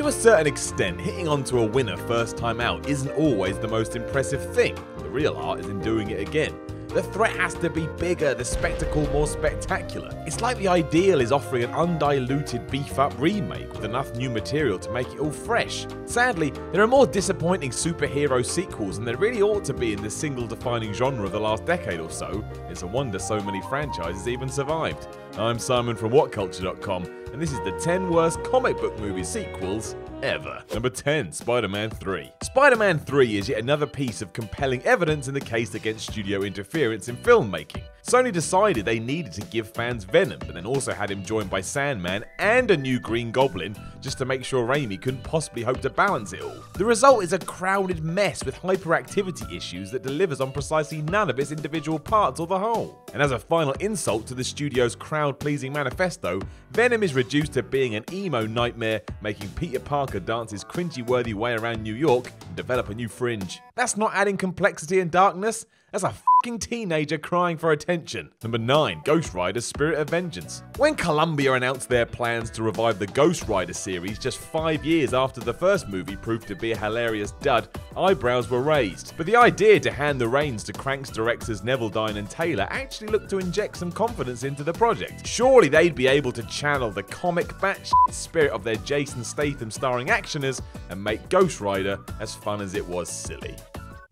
To a certain extent, hitting onto a winner first time out isn't always the most impressive thing. The real art is in doing it again. The threat has to be bigger, the spectacle more spectacular. It's like the ideal is offering an undiluted beef up remake with enough new material to make it all fresh. Sadly, there are more disappointing superhero sequels than there really ought to be in this single defining genre of the last decade or so. It's a wonder so many franchises even survived. I'm Simon from WhatCulture.com, and this is the 10 worst comic book movie sequels ever. Number 10, Spider Man 3. Spider Man 3 is yet another piece of compelling evidence in the case against studio interference in filmmaking. Sony decided they needed to give fans Venom, but then also had him joined by Sandman and a new Green Goblin just to make sure Raimi couldn't possibly hope to balance it all. The result is a crowded mess with hyperactivity issues that delivers on precisely none of its individual parts or the whole. And as a final insult to the studio's crowd pleasing manifesto, Venom is reduced to being an emo nightmare, making Peter Parker dance his cringy worthy way around New York and develop a new fringe. That's not adding complexity and darkness. That's a fucking teenager crying for attention. Number 9. Ghost Rider Spirit of Vengeance. When Columbia announced their plans to revive the Ghost Rider series just five years after the first movie proved to be a hilarious dud, eyebrows were raised. But the idea to hand the reins to Crank's directors Neveldine and Taylor actually looked to inject some confidence into the project. Surely they'd be able to channel the comic batshit spirit of their Jason Statham starring actioners and make Ghost Rider as fun as it was silly.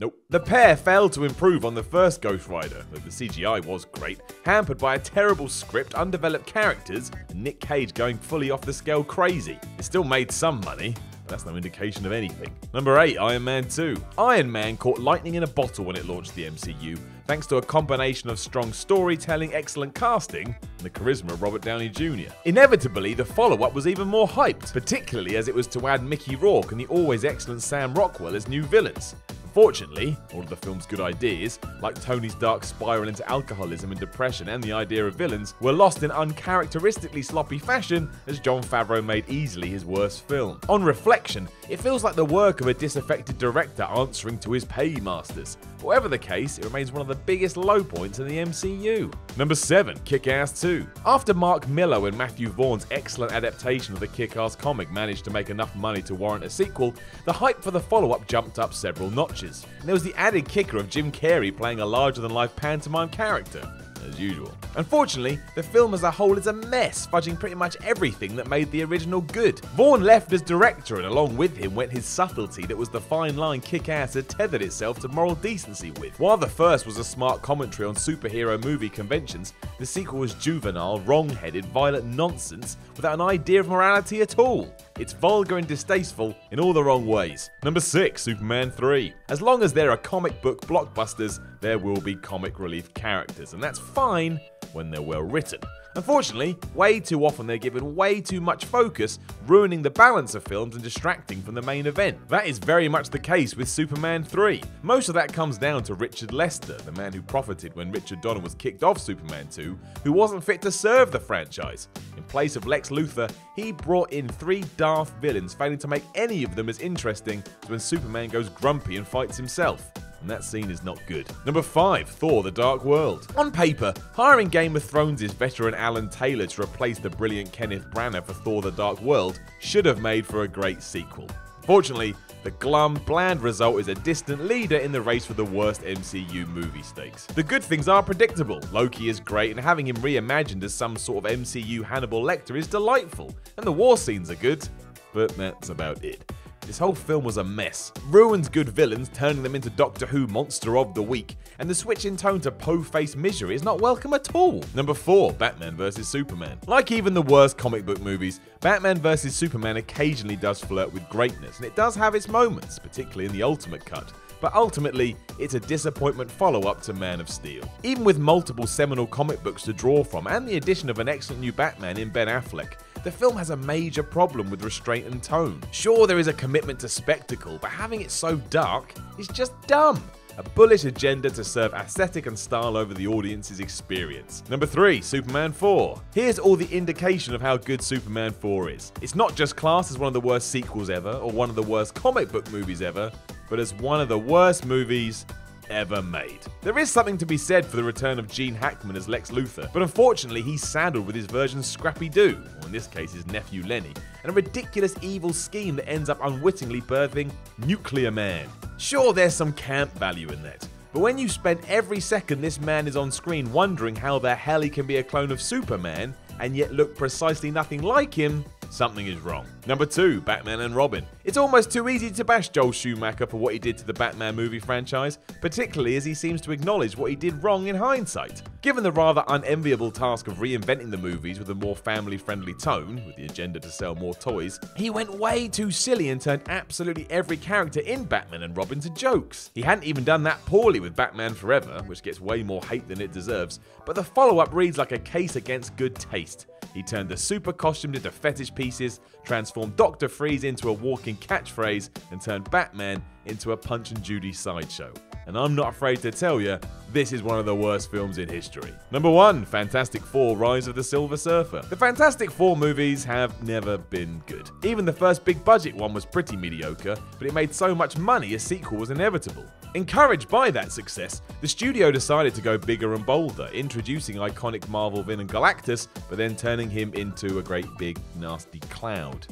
Nope. The pair failed to improve on the first Ghost Rider, though the CGI was great, hampered by a terrible script, undeveloped characters, and Nick Cage going fully off the scale crazy. It still made some money, but that's no indication of anything. Number 8, Iron Man 2. Iron Man caught lightning in a bottle when it launched the MCU, thanks to a combination of strong storytelling, excellent casting, and the charisma of Robert Downey Jr. Inevitably, the follow up was even more hyped, particularly as it was to add Mickey Rourke and the always excellent Sam Rockwell as new villains. Unfortunately, all of the film's good ideas, like Tony's dark spiral into alcoholism and depression and the idea of villains, were lost in uncharacteristically sloppy fashion as Jon Favreau made easily his worst film. On reflection, it feels like the work of a disaffected director answering to his paymasters. Whatever the case, it remains one of the biggest low points in the MCU. Number 7, Kick-Ass 2. After Mark Millar and Matthew Vaughn's excellent adaptation of the Kick-Ass comic managed to make enough money to warrant a sequel, the hype for the follow-up jumped up several notches. And there was the added kicker of Jim Carrey playing a larger-than-life pantomime character as usual. Unfortunately, the film as a whole is a mess, fudging pretty much everything that made the original good. Vaughn left as director, and along with him went his subtlety that was the fine line Kick Ass had tethered itself to moral decency with. While the first was a smart commentary on superhero movie conventions, the sequel was juvenile, wrong headed, violent nonsense without an idea of morality at all. It's vulgar and distasteful in all the wrong ways. Number 6, Superman 3. As long as there are comic book blockbusters, there will be comic relief characters, and that's fine when they're well written. Unfortunately, way too often they're given way too much focus, ruining the balance of films and distracting from the main event. That is very much the case with Superman 3. Most of that comes down to Richard Lester, the man who profited when Richard Donner was kicked off Superman 2, who wasn't fit to serve the franchise. In place of Lex Luthor, he brought in three daft villains, failing to make any of them as interesting as when Superman goes grumpy and fights himself and that scene is not good. Number 5, Thor The Dark World. On paper, hiring Game of Thrones' veteran Alan Taylor to replace the brilliant Kenneth Branagh for Thor The Dark World should have made for a great sequel. Fortunately, the glum, bland result is a distant leader in the race for the worst MCU movie stakes. The good things are predictable. Loki is great, and having him reimagined as some sort of MCU Hannibal Lecter is delightful. And the war scenes are good, but that's about it. This whole film was a mess. Ruins good villains, turning them into Doctor Who Monster of the Week, and the switch in tone to po-faced misery is not welcome at all. Number 4, Batman vs Superman. Like even the worst comic book movies, Batman vs Superman occasionally does flirt with greatness, and it does have its moments, particularly in the Ultimate Cut but ultimately, it's a disappointment follow up to Man of Steel. Even with multiple seminal comic books to draw from and the addition of an excellent new Batman in Ben Affleck, the film has a major problem with restraint and tone. Sure, there is a commitment to spectacle, but having it so dark is just dumb a bullish agenda to serve aesthetic and style over the audience's experience. Number 3, Superman 4. Here's all the indication of how good Superman 4 is. It's not just classed as one of the worst sequels ever, or one of the worst comic book movies ever, but as one of the worst movies ever made. There is something to be said for the return of Gene Hackman as Lex Luthor, but unfortunately he's saddled with his version's Scrappy Doo, or in this case his nephew Lenny, and a ridiculous evil scheme that ends up unwittingly birthing Nuclear Man. Sure, there's some camp value in that, but when you spend every second this man is on screen wondering how the hell he can be a clone of Superman, and yet look precisely nothing like him, something is wrong. Number 2, Batman and Robin. It's almost too easy to bash Joel Schumacher for what he did to the Batman movie franchise, particularly as he seems to acknowledge what he did wrong in hindsight. Given the rather unenviable task of reinventing the movies with a more family friendly tone, with the agenda to sell more toys, he went way too silly and turned absolutely every character in Batman and Robin to jokes. He hadn't even done that poorly with Batman Forever, which gets way more hate than it deserves, but the follow up reads like a case against good taste. He turned the super costume into fetish pieces, transformed Dr. Freeze into a walking catchphrase, and turned Batman into a Punch and Judy sideshow. And I'm not afraid to tell you, this is one of the worst films in history. Number 1 Fantastic Four Rise of the Silver Surfer. The Fantastic Four movies have never been good. Even the first big budget one was pretty mediocre, but it made so much money a sequel was inevitable. Encouraged by that success, the studio decided to go bigger and bolder, introducing iconic Marvel villain Galactus, but then turning him into a great big nasty cloud.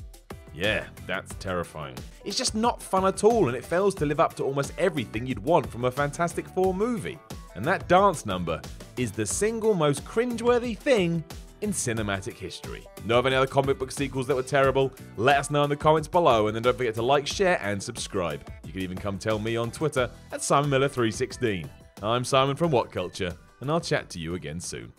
Yeah, that's terrifying. It's just not fun at all, and it fails to live up to almost everything you'd want from a Fantastic Four movie. And that dance number is the single most cringeworthy thing in cinematic history. Know of any other comic book sequels that were terrible? Let us know in the comments below, and then don't forget to like, share, and subscribe. You can even come tell me on Twitter at SimonMiller316. I'm Simon from What Culture, and I'll chat to you again soon.